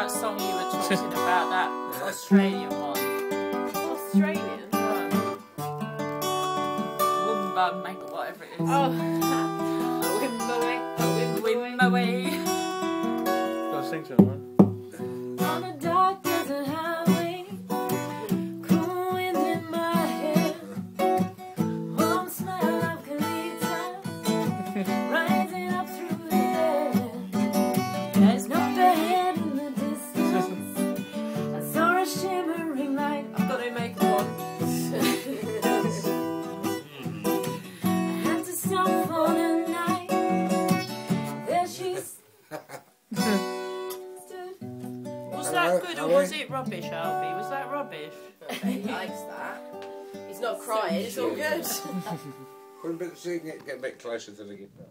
that song you were talking about, that Australian one. Australian. One? Woomba, make whatever it is. Oh. Win my way. Win Win my my way. way. Gotta sing to him, On a dark Was that good or was it rubbish, Albie? Was that rubbish? He likes that. He's not crying. It's all good. Put a bit, so you can get, get a bit closer to the guitar.